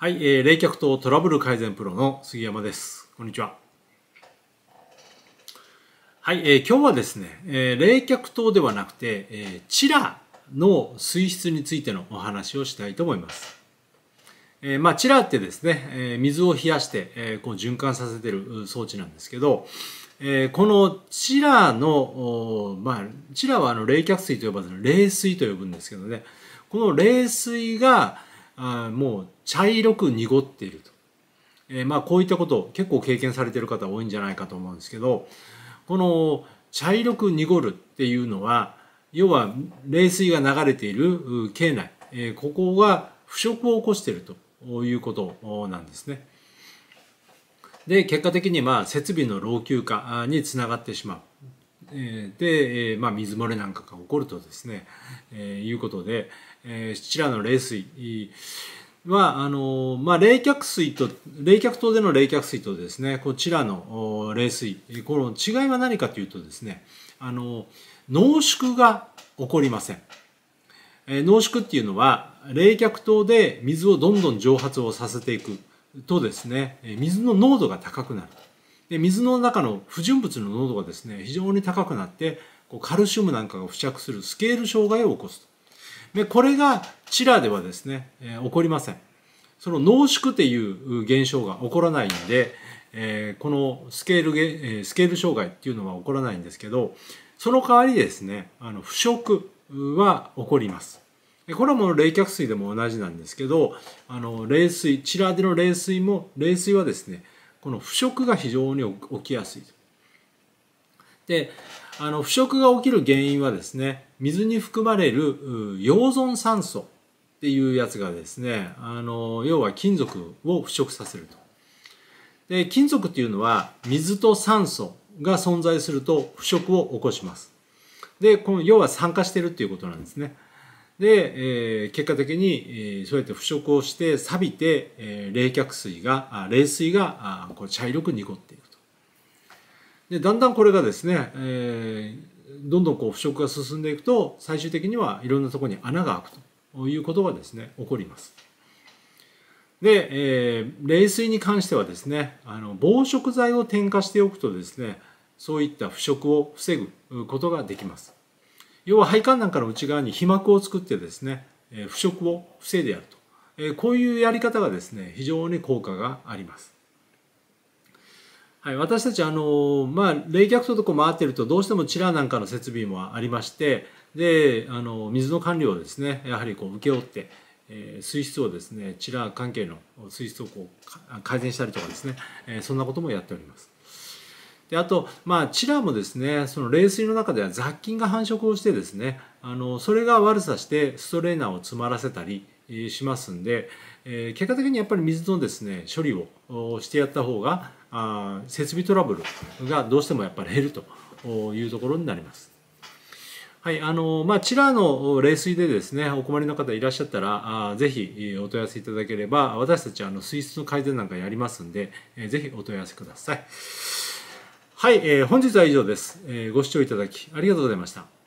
はい、えー、冷却とトラブル改善プロの杉山です。こんにちは。はい、えー、今日はですね、えー、冷却灯ではなくて、えー、チラの水質についてのお話をしたいと思います。えー、まあ、チラってですね、えー、水を冷やして、えー、こう循環させてる装置なんですけど、えー、このチラの、まあ、チラはあの冷却水と呼ばず冷水と呼ぶんですけどね、この冷水があもう茶色く濁っていると。えー、まあこういったこと結構経験されている方多いんじゃないかと思うんですけどこの茶色く濁るっていうのは要は冷水が流れている境内、えー、ここが腐食を起こしているということなんですね。で結果的にまあ設備の老朽化につながってしまう。で、まあ、水漏れなんかが起こるとですね、えー、いうことで、えー、チラの冷水は、あのまあ、冷却水と、冷却灯での冷却水とですね、こちらの冷水、この違いは何かというとですね、あの、濃縮が起こりません。えー、濃縮っていうのは、冷却灯で水をどんどん蒸発をさせていくとですね、水の濃度が高くなる。で水の中の不純物の濃度がですね非常に高くなってこうカルシウムなんかが付着するスケール障害を起こすでこれがチラではですね、えー、起こりません。その濃縮っていう現象が起こらないんで、えー、このスケール、えー、スケール障害っていうのは起こらないんですけどその代わりですねあの腐食は起こります。これはもう冷却水でも同じなんですけどあの冷水チラでの冷水も冷水はですねこの腐食が非常に起きやすい。であの腐食が起きる原因はですね水に含まれる溶存酸素っていうやつがですねあの要は金属を腐食させると。で金属っていうのは水と酸素が存在すると腐食を起こします。でこの要は酸化してるっていうことなんですね。で、えー、結果的に、えー、そうやって腐食をして錆びて、えー、冷却水があ冷水があこう茶色く濁っていくと。でだんだんこれがですね、えー、どんどんこう腐食が進んでいくと最終的にはいろんなところに穴が開くということがですね起こります。で、えー、冷水に関してはですねあの防食剤を添加しておくとですねそういった腐食を防ぐことができます。要は配管なんかの内側に皮膜を作ってですね腐食を防いでやるとこういうやり方がですね非常に効果があります。はい、私たちあの、まあ、冷却灯とこ回ってるとどうしてもチラなんかの設備もありましてであの水の管理をですねやはりこう請け負って、え、水質をですねチラ関係の水質をこう改善したりとかですね、え、そんなこともやっております。であと、まあ、チラもですねその冷水の中では雑菌が繁殖をしてですねあのそれが悪さしてストレーナーを詰まらせたりしますんで、えー、結果的にやっぱり水のですね処理をしてやった方があ設備トラブルがどうしてもやっぱり減るというところになります。はい、あの、まあ、チラーの冷水でですね、お困りの方いらっしゃったら、あぜひお問い合わせいただければ、私たちあの水質の改善なんかやりますんで、ぜひお問い合わせください。はい、えー、本日は以上です、えー。ご視聴いただきありがとうございました。